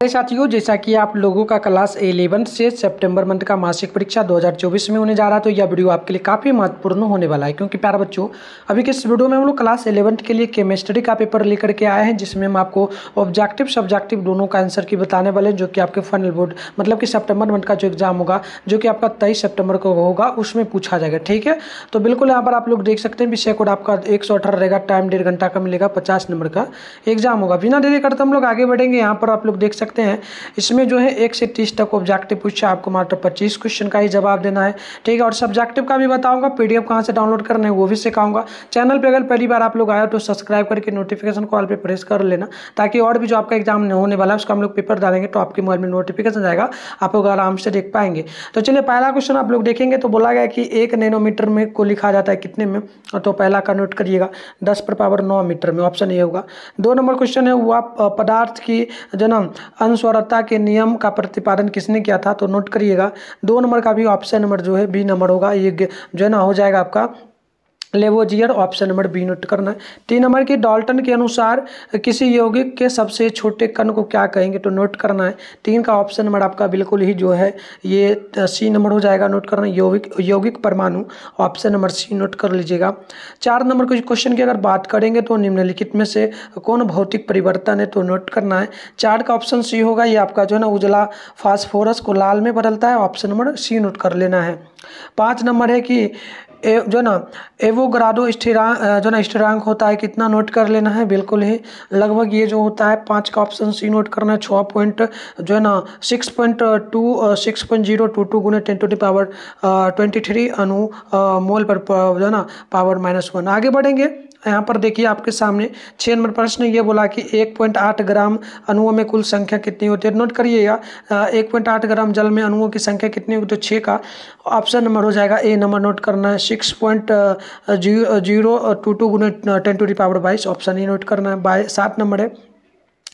साथियों, जैसा कि आप लोगों का क्लास एलेवन से सितंबर मंथ का मासिक परीक्षा 2024 में होने जा रहा है तो यह वीडियो आपके लिए काफ़ी महत्वपूर्ण होने वाला है। क्योंकि प्यारे बच्चों, अभी के इस वीडियो में हम लोग क्लास एलेवंथ के लिए केमिस्ट्री का पेपर लेकर के आए हैं, जिसमें हम आपको ऑब्जेक्टिव सब्जेक्टिव दोनों का आंसर की बताने वाले हैं, जो कि आपके फाइनल बोर्ड मतलब कि सेप्टेम्बर मंथ का जो एग्ज़ाम होगा, जो कि आपका तेईस सेप्टेम्बर को होगा, उसमें पूछा जाएगा, ठीक है? तो बिल्कुल यहाँ पर आप लोग देख सकते हैं, विषय कोड आपका एक सौ अठारह रहेगा टाइम डेढ़ घंटा का मिलेगा, पचास नंबर का एग्ज़ाम होगा। बिना देरी करते हम लोग आगे बढ़ेंगे, यहाँ पर आप लोग देख सकते सकते हैं। इसमें जो है, एक से तीस तक ऑब्जेक्टिव पूछा आपको मात्र पच्चीस क्वेश्चन का ही जवाब देना है। ठीक है, और सब्जेक्टिव का भी बताऊँगा पीडीएफ कहाँ से डाउनलोड करना है, वो भी सिखाऊँगा। चैनल पर अगर पहली बार आप लोग आए तो सब्सक्राइब करके नोटिफिकेशन कॉल पर प्रेस कर लेना, ताकि और भी जो आपका एग्ज़ाम होने वाला है, उसका हम लोग पेपर डालेंगे तो आपके मोबाइल में नोटिफिकेशन जाएगा, आप लोग आराम से देख पाएँगे। तो चलिए, पहला क्वेश्चन आप लोग देखेंगे तो बोला गया कि एक नैनोमीटर में को लिखा जाता है कितने में? तो पहला का नोट करिएगा, दस पर पावर नौ मीटर में ऑप्शन ये होगा। दो नंबर क्वेश्चन है वह पदार्थ की, जो ना अनुस्वरता के नियम का प्रतिपादन किसने किया था? तो नोट करिएगा। दो नंबर का भी ऑप्शन नंबर जो है बी नंबर होगा। ये जो है ना, हो जाएगा आपका Lavoisier option number B note करना है। तीन नंबर की डॉल्टन के अनुसार किसी यौगिक के सबसे छोटे कण को क्या कहेंगे तो नोट करना है। तीन का ऑप्शन नंबर आपका बिल्कुल ही जो है, ये सी नंबर हो जाएगा नोट करना यौगिक यौगिक परमाणु ऑप्शन नंबर सी नोट कर लीजिएगा। चार नंबर के क्वेश्चन की अगर बात करेंगे तो निम्नलिखित में से कौन भौतिक परिवर्तन है तो नोट करना है। चार का ऑप्शन सी होगा, ये आपका जो है ना, उजला फास्फोरस को लाल में बदलता है। ऑप्शन नंबर सी नोट कर लेना है। पाँच नंबर है कि ए, जो ना एवोग्राडो स्थिरांक जो ना स्थिरांक होता है कितना नोट कर लेना है? बिल्कुल ही। लगभग ये जो होता है पाँच का ऑप्शन सी नोट करना है छः पॉइंट जो है ना six point two six point zero two two गुने ten to power twenty three Anu mole पर जो है ना पावर माइनस वन। आगे बढ़ेंगे। यहाँ पर देखिए आपके सामने छः नंबर प्रश्न ये बोला कि एक पॉइंट आठ ग्राम अणुओं में कुल संख्या कितनी होती है? नोट करिएगा एक पॉइंट आठ ग्राम जल में अणुओं की संख्या कितनी होगी तो छः का। ऑप्शन नंबर हो जाएगा ए नंबर नोट करना है six point zero two two Guna ten to the power बाईस ऑप्शन ए नोट करना है। बाय सात नंबर है।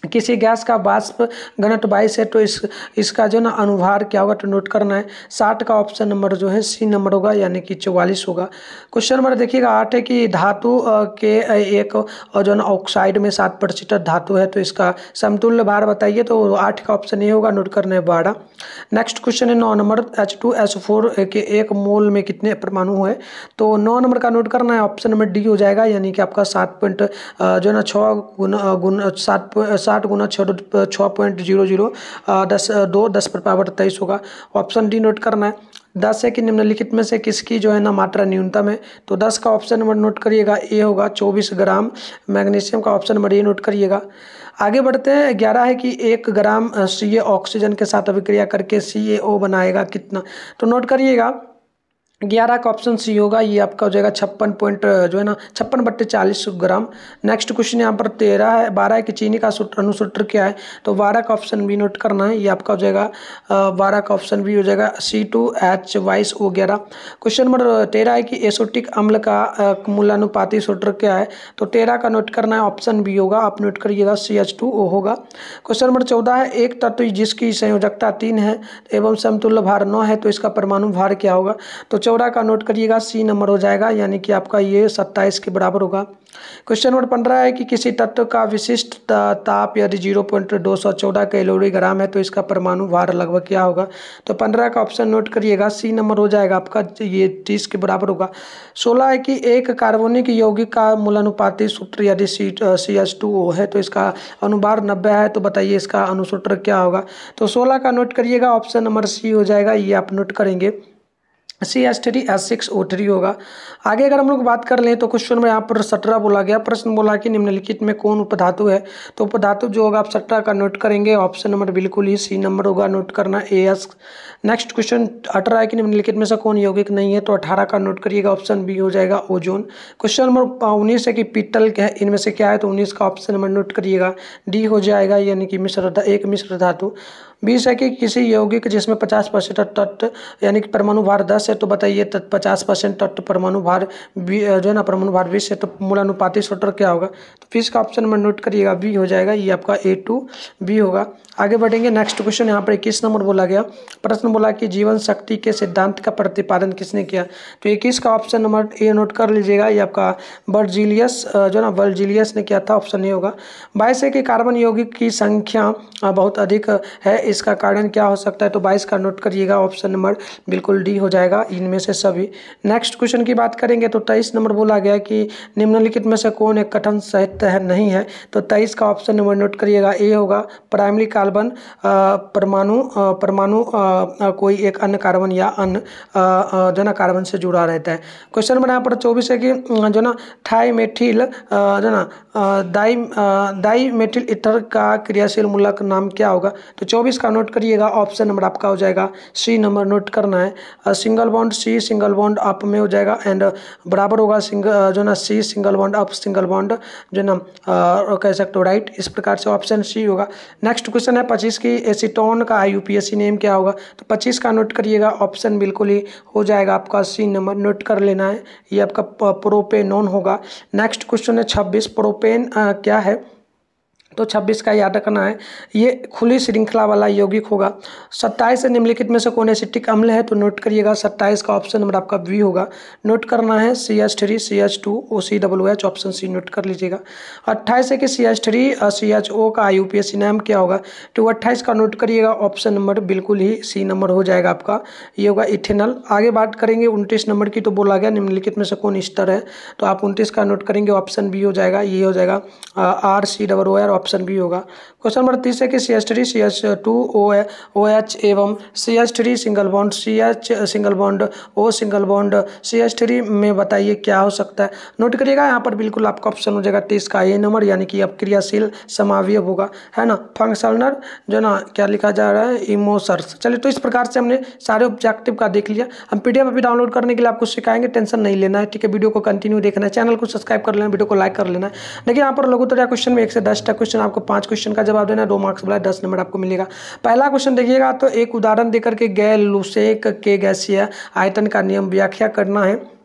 किसी गैस का वाष्प घनत्व बाईस है तो इस, इसका जो ना अनुभार क्या होगा तो नोट करना है। साठ का ऑप्शन नंबर जो है, सी नंबर होगा, यानी कि चौवालीस होगा। क्वेश्चन नंबर देखिएगा, आठ है कि धातु के एक जो ना ऑक्साइड में सात प्रतिशत धातु है तो इसका समतुल्य भार बताइए तो आठ का ऑप्शन ये होगा, नोट करना है बारह। नेक्स्ट क्वेश्चन है, नौ number, H two, H four के, एक मोल में कितने परमाणु है? तो नौ नंबर का नोट करना है, ऑप्शन नंबर डी हो जाएगा, यानी कि आपका सात पॉइंट जो ना छः गुना गुना, सात साठ गुना छः छः पॉइंट ज़ीरो ज़ीरो दस, दो, दस पर पावर तेईस होगा। ऑप्शन डी नोट करना है। दस है कि निम्नलिखित में से किसकी जो है ना मात्रा न्यूनतम है? तो दस का ऑप्शन नंबर नोट करिएगा। ए होगा चौबीस ग्राम। मैग्नीशियम का ऑप्शन नंबर ए नोट करिएगा। आगे बढ़ते हैं। ग्यारह है कि एक ग्राम सीए ऑक्सीजन के साथ अभिक्रिया करके सी बनाएगा कितना? तो नोट करिएगा। ग्यारह का ऑप्शन सी होगा, ये आपका हो जाएगा छप्पन पॉइंट जो है ना, छप्पन बट्टे चालीस ग्राम। नेक्स्ट क्वेश्चन यहाँ पर तेरह है, बारह कि चीनी का अनुसूत्र क्या है? तो बारह का ऑप्शन बी नोट करना है, ये आपका हो जाएगा बारह का ऑप्शन बी हो जाएगा सी टू एच वाइस ओ ग्यारह। क्वेश्चन नंबर तेरह है कि एसोटिक अम्ल का मूलानुपाती सूत्र क्या है? तो तेरह का नोट करना है ऑप्शन बी होगा, आप नोट करिएगा सी एच टू ओ होगा। क्वेश्चन नंबर चौदह है, एक तत्व जिसकी संयोजकता तीन है, एवं समतुल्य भार नौ है तो इसका परमाणु भार क्या होगा? तो चौदह का नोट करिएगा सी नंबर हो जाएगा, यानी कि आपका ये सत्ताईस के बराबर होगा। क्वेश्चन नंबर पंद्रह है कि किसी तत्व का विशिष्ट ताप यदि ज़ीरो पॉइंट दो सौ चौदह कैलोरी ग्राम है तो इसका परमाणु भार लगभग क्या होगा? तो पंद्रह का ऑप्शन नोट करिएगा सी नंबर हो जाएगा आपका, ये तीस के बराबर होगा। सोलह है कि एक कार्बनिक यौगिक का मूलानुपाती सूत्र यदि सी सी एच टू ओ है तो इसका अनुभार नब्बे है तो बताइए इसका अनुसूत्र क्या होगा? तो सोलह का नोट करिएगा ऑप्शन नंबर सी हो जाएगा, ये आप नोट करेंगे। C S three S six, O three होगा। आगे अगर हम लोग बात कर लें तो क्वेश्चन में यहाँ पर सत्रह बोला गया। प्रश्न बोला कि निम्नलिखित में कौन उपधातु है? तो उपधातु जो होगा, आप सत्रह का नोट करेंगे। ऑप्शन नंबर बिल्कुल ही सी नंबर होगा नोट करना ए एस नेक्स्ट क्वेश्चन अठारह है कि निम्नलिखित में से कौन यौगिक नहीं है? तो अठारह का नोट करिएगा ऑप्शन बी हो जाएगा ओजोन क्वेश्चन नंबर उन्नीस है कि पीटल है, इनमें से क्या है? तो उन्नीस का ऑप्शन नंबर नोट करिएगा। डी हो जाएगा, यानी कि मिश्र एक मिश्र धातु। बीस है कि किसी यौगिक जिसमें पचास परसेंट तत्व यानी कि परमाणु भार दस है तो बताइए पचास परसेंट तत्व परमाणु भार जो है ना, परमाणु भार बीस है तो मूलानुपाती सूत्र क्या होगा? तो फिर इसका ऑप्शन नंबर नोट करिएगा बी हो जाएगा, ये आपका ए टू बी होगा। आगे बढ़ेंगे नेक्स्ट क्वेश्चन यहाँ पर इक्कीस नंबर बोला गया। प्रश्न बोला कि जीवन शक्ति के सिद्धांत का प्रतिपादन किसने किया? तो इक्कीस का ऑप्शन नंबर ए नोट कर लीजिएगा, ये आपका बर्जिलियस जो ना बर्जिलियस ने किया था ऑप्शन ए होगा। बाईस है कि कार्बन यौगिक की संख्या बहुत अधिक है इसका कारण क्या हो सकता है तो बाईस का नोट करिएगा, ऑप्शन नंबर बिल्कुल डी हो जाएगा इनमें से सभी। नेक्स्ट क्वेश्चन की बात करेंगे तो तेईस नंबर बोला गया कि निम्नलिखित में से कौन एक कठिन साहित्य है, नहीं है। तो तेईस का ऑप्शन नंबर नोट करिएगा, ए होगा प्राइमरी कार्बन परमाणु परमाणु कोई एक अन्य कार्बन या अन्य जो ना कार्बन से जुड़ा रहता है। क्वेश्चन नंबर यहाँ पर चौबीस है कि जो ना थाईमेथिल जो ना दाई दाई मेथिल इथर का क्रियाशील मूलक नाम क्या होगा? तो चौबीस का नोट करिएगा ऑप्शन नंबर आपका हो जाएगा सी नंबर नोट करना है। Single bond C single bond up में हो जाएगा एंड बराबर होगा सिंगल जो ना C single bond up single bond जो ना कह सकते हो राइट इस प्रकार से ऑप्शन सी होगा। नेक्स्ट क्वेश्चन है पच्चीस की एसीटोन का यूपीएससी नेम क्या होगा? तो पच्चीस का नोट करिएगा ऑप्शन बिल्कुल ही हो जाएगा आपका सी नंबर नोट कर लेना है। ये आपका प्रोपेनोन होगा। नेक्स्ट क्वेश्चन है छब्बीस प्रोपेन क्या है? तो 26 का याद रखना है। ये खुली श्रृंखला वाला यौगिक होगा। 27 से निम्नलिखित में से कौन एसिटिक अम्ल है? तो नोट करिएगा 27 का ऑप्शन नंबर आपका वी होगा। नोट करना है C H three C H two O C W H option C note कर लीजिएगा। अट्ठाईस है कि C H three C H O का यू पी एस सी नाम क्या होगा? तो अट्ठाईस का नोट करिएगा ऑप्शन नंबर बिल्कुल ही सी नंबर हो जाएगा आपका। ये होगा इथेनल आगे बात करेंगे उनतीस नंबर की तो बोला गया निम्नलिखित में से कौन स्तर है? तो आप उनतीस का नोट करेंगे ऑप्शन बी हो जाएगा, ये हो जाएगा R C double O R option B होगा। क्वेश्चन नंबर तीस है कि C H three C H two O O H एवं C H three single bond C H single bond O single bond C H three में बताइए क्या हो सकता है। नोट करिएगा, यहाँ पर बिल्कुल आपका ऑप्शन हो जाएगा तीस का। ए नंबर यानी कि अब क्रियाशील समावय होगा, है ना? फंक्शनर जो ना क्या लिखा जा रहा है? इमोसर्स चलिए तो इस प्रकार से हमने सारे ऑब्जेक्टिव का देख लिया। हम पीडीएफ अभी डाउनलोड करने के लिए आपको सिखाएँगे, टेंशन नहीं लेना है, ठीक है? वीडियो को कंटिन्यू देखना है, चैनल को सब्सक्राइब कर लेना, वीडियो को लाइक कर लेना है। देखिए, यहाँ पर लघुतरा क्वेश्चन में एक से दस तक क्वेश्चन आपको पाँच क्वेश्चन का जवाब देना दो मार्क्स वाला दस नंबर आपको मिलेगा। पहला क्वेश्चन देखिएगा तो एक उदाहरण देकर के गैर लुसेक के गैसीय आयतन का नियम व्याख्या करना है।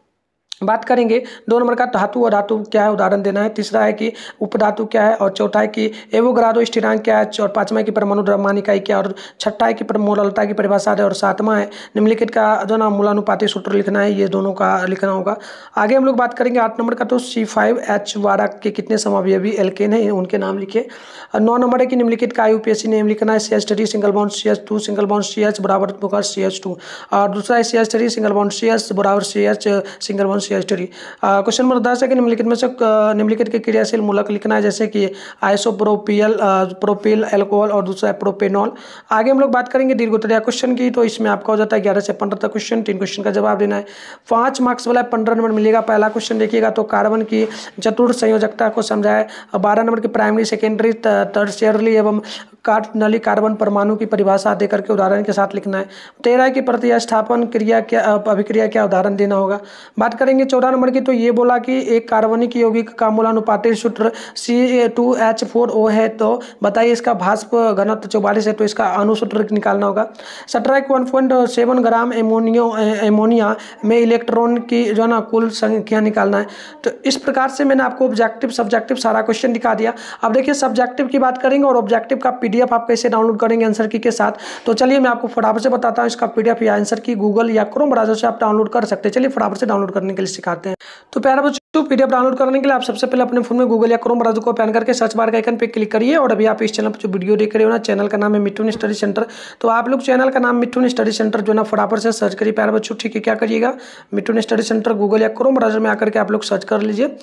बात करेंगे, दो नंबर का धातु और धातु क्या है, उदाहरण देना है। तीसरा है कि उपधातु क्या है और चौथा है कि एवोग्रादो स्थिरांक क्या है और पांचवा कि परमाणु द्रव्यमान इकाई क्या और छठा है कि मोललता की परिभाषा है और सातवां है, निम्नलिखित का जो ना मूलानुपाती सूत्र लिखना है, ये दोनों का लिखना होगा। आगे हम लोग बात करेंगे आठ नंबर का तो सी फाइव एच वारा के कितने समावयवी एल्केन है, उनके नाम लिखे नौ नंबर है कि निम्नलिखित का यूपीएससी नेम लिखना है C H three single bond C H two single bond C H बराबर सी एच टू और दूसरा है C H three single bond C H बराबर C H single bond C H question number दस है कि निम्नलिखित में से निम्नलिखित के क्रियाशील मूलक लिखना है, जैसे कि आइसोप्रोपियल प्रोपिल एल्कोहल और दूसरा प्रोपेनॉल आगे हम लोग बात करेंगे दीर्घोत्तरीय क्वेश्चन की तो इसमें आपका हो जाता है ग्यारह से पंद्रह तक क्वेश्चन तीन क्वेश्चन का जवाब देना है। पाँच मार्क्स वाला पंद्रह नंबर मिलेगा, पहला क्वेश्चन देखिएगा तो कार्बन की चतुर्थ संयोजकता को समझाए। बारह नंबर की प्राइमरी सेकेंडरी टर्शियरली एवं काट नली कार्बन परमाणु की परिभाषा दे करके उदाहरण के साथ लिखना है। तेरह की प्रतिस्थापन क्रिया क्या, अभिक्रिया क्या, उदाहरण देना होगा। बात करेंगे चौदह नंबर की तो ये बोला कि एक कार्बनिक यौगिक का मूलानुपातिक सूत्र C two H four O है तो बताइए इसका भाष्प घनत्व चौवालीस है तो इसका अनुसूत्र निकालना होगा। सत्रह वन पॉइंट सेवन ग्राम एमोनियो एमोनिया में इलेक्ट्रॉन की जो है ना, कुल संख्या निकालना है। तो इस प्रकार से मैंने आपको ऑब्जेक्टिव सब्जेक्टिव सारा क्वेश्चन दिखा दिया। अब देखिए सब्जेक्टिव की बात करेंगे और ऑब्जेक्टिव का पीडीएफ आप कैसे डाउनलोड करेंगे आंसर की के साथ। तो चलिए, मैं आपको फटाफट से बताता हूँ, इसका पीडीएफ या आंसर की गूगल या क्रोम ब्राउज़र से आप डाउनलोड कर सकते हैं। चलिए, फटाफट से डाउनलोड करने के लिए सिखाते हैं। तो प्यारा बच्चों पीडीएफ डाउनलोड करने के लिए आप सबसे पहले अपने फ़ोन में गूगल या क्रोम ब्राउज़र को ओपन करके सर्च बार का आइकन पे क्लिक करिए और अभी आप इस चैनल पर जो वीडियो देख रहे हो ना चैनल का नाम है मिट्टू स्टडी सेंटर तो आप लोग चैनल का नाम मिट्टू स्टडी सेंटर जो ना, फटाफट से सर्च करिए। प्यारे बच्चों, ठीक है, क्या करिएगा? मिट्टू स्टडी सेंटर गूगल या क्रोम ब्राउज़र में आकर के आप लोग सर्च कर लीजिए।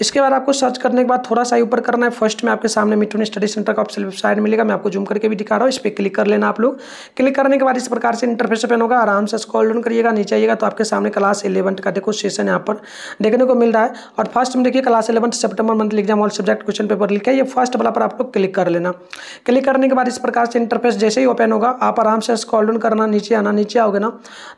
इसके बाद आपको सर्च करने के बाद थोड़ा सा ऊपर करना है। फ़र्स्ट में आपके सामने मिट्टू स्टडी सेंटर का ऑप्शन वेबसाइट मिलेगा। मैं आपको जूम करके भी दिखा रहा हूँ। इस पर क्लिक कर लेना आप लोग। क्लिक करने के बाद इस प्रकार से इंटरफेस ओपन होगा। आराम से स्कॉल डाउन करिएगा। नीचे आइएगा तो आपके सामने क्लास इलेवंथ का देखो सेशन क्वेश्चन यहाँ पर देखने को मिल रहा है। और फ़र्स्ट में देखिए class eleven September monthly exam all subject question paper लिखा ये फ़र्स्ट वाला पर आप लोग क्लिक कर लेना। क्लिक करने के बाद इस प्रकार से इंटरफेस जैसे ही ओपन होगा, आप आराम से स्कॉल डाउन करना, नीचे आना, नीचे आओगे ना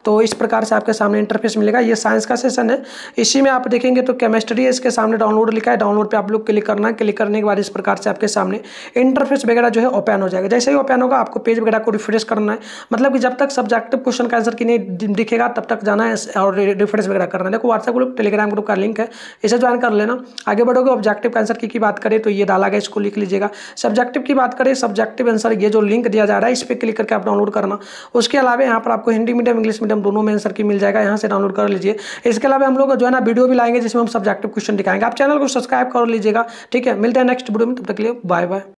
तो इस प्रकार से आपके सामने इंटरफेस मिलेगा। ये साइंस का सेशन है। इसी में आप देखेंगे तो केमिस्ट्री इसके सामने डाउनलोड लिखा है डाउनलोड पे आप लोग क्लिक करना है। क्लिक करने के बाद इस प्रकार से आपके सामने इंटरफेस वगैरह जो है ओपन हो जाएगा। जैसे ही ओपन होगा, आपको पेज वगैरह को रिफ्रेश करना है। मतलब कि जब तक सब्जेक्टिव क्वेश्चन का आंसर की नहीं दिखेगा, तब तक जाना है और रिफ्रेश वगैरह करना है। देखो व्हाट्सएप ग्रुप टेलीग्राम ग्रुप का लिंक है इसे ज्वाइन कर लेना। आगे बढ़ोगे ऑब्जेक्टिव आंसर की, की बात करें तो ये डाला गया इसको लिख लीजिएगा। सब्जेक्टिव की बात करें सब्जेक्टिव आंसर ये जो लिंक दिया जा रहा है इस पर क्लिक करके आप डाउनलोड करना। उसके अलावा यहाँ पर आपको हिंदी मीडियम इंग्लिश मीडियम दोनों में आंसर की मिल जाएगा यहाँ से डाउनलोड कर लीजिए। इसके अलावा हम लोग जो है ना वीडियो भी लाएँगे जिसमें हम सब्जेक्टिव क्वेश्चन दिखाएँगे। आप चैनल को सब्सक्राइब कर लीजिएगा ठीक है? मिलते हैं नेक्स्ट वीडियो में तब तक लिए बाय बाय